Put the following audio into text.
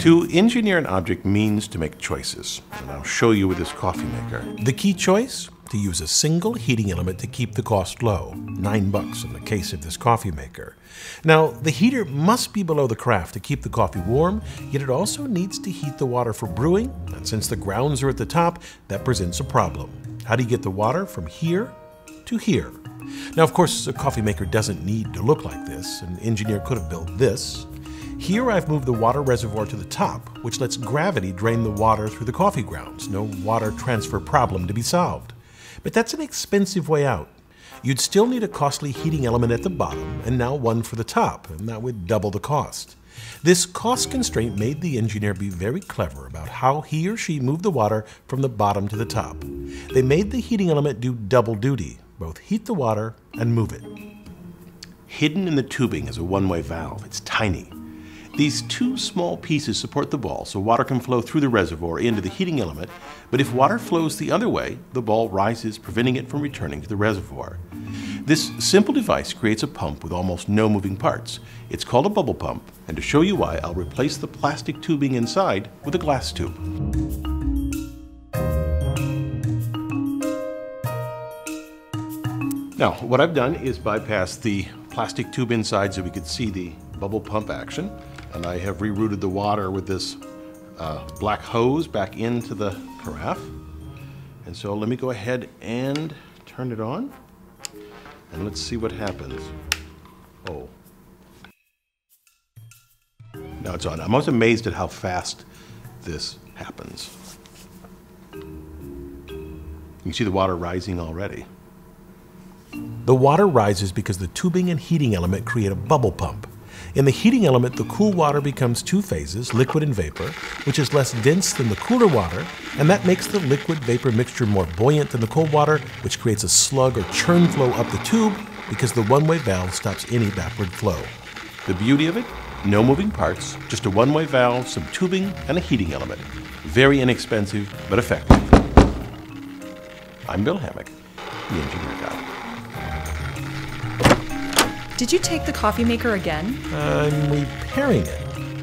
To engineer an object means to make choices, and I'll show you with this coffee maker. The key choice? To use a single heating element to keep the cost low, nine bucks in the case of this coffee maker. Now, the heater must be below the carafe to keep the coffee warm, yet it also needs to heat the water for brewing, and since the grounds are at the top, that presents a problem. How do you get the water from here to here? Now, of course, a coffee maker doesn't need to look like this. An engineer could have built this, here I've moved the water reservoir to the top, which lets gravity drain the water through the coffee grounds. No water transfer problem to be solved. But that's an expensive way out. You'd still need a costly heating element at the bottom, and now one for the top, and that would double the cost. This cost constraint made the engineer be very clever about how he or she moved the water from the bottom to the top. They made the heating element do double duty, both heat the water and move it. Hidden in the tubing is a one-way valve. It's tiny. These two small pieces support the ball so water can flow through the reservoir into the heating element, but if water flows the other way, the ball rises, preventing it from returning to the reservoir. This simple device creates a pump with almost no moving parts. It's called a bubble pump, and to show you why, I'll replace the plastic tubing inside with a glass tube. Now, what I've done is bypass the plastic tube inside so we could see the bubble pump action and I have rerouted the water with this uh, black hose back into the carafe. And so let me go ahead and turn it on and let's see what happens. Oh. Now it's on. I'm always amazed at how fast this happens. You can see the water rising already. The water rises because the tubing and heating element create a bubble pump. In the heating element, the cool water becomes two phases, liquid and vapor, which is less dense than the cooler water, and that makes the liquid vapor mixture more buoyant than the cold water, which creates a slug or churn flow up the tube because the one way valve stops any backward flow. The beauty of it? No moving parts, just a one way valve, some tubing, and a heating element. Very inexpensive, but effective. I'm Bill Hammack, the engineer guy. Did you take the coffee maker again? I'm repairing it.